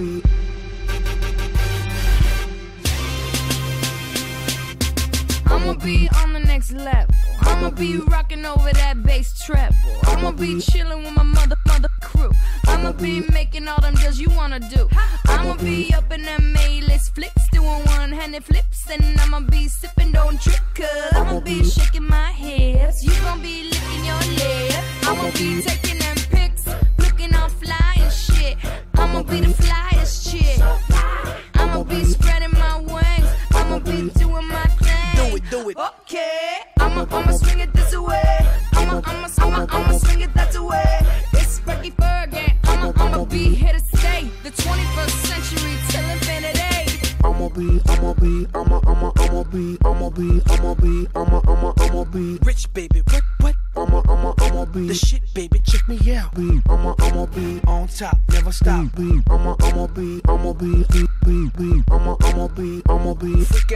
I'ma be on the next level. I'ma be rocking over that bass treble. I'ma be chilling with my mother mother crew. I'ma be making all them deals you wanna do. I'ma be up in them A-list flicks, doing one-handed flips, and I'ma be sipping, don't trip, cause I'ma be shaking my hips. You gon' be licking your lip. I'ma be taking them pics, looking all fly and shit. I'ma be the Okay. I'ma, I'ma swing it this way. I'ma, I'ma, I'ma, I'ma swing it that way. It's Ricky Fergie. I'ma, I'ma be here to stay. The 21st century till infinity. I'ma be, I'ma be, I'ma, I'ma, I'ma be, I'ma be, I'ma be, I'ma, I'ma, I'ma be, Rich baby, what, what? I'ma, I'ma, I'ma be, The shit, baby, check me out. be, I'ma, I'ma be, On top, never stop. be, I'ma, I'ma be, I'ma be, be, be, be, I'ma, I'ma be, I'ma be. Freak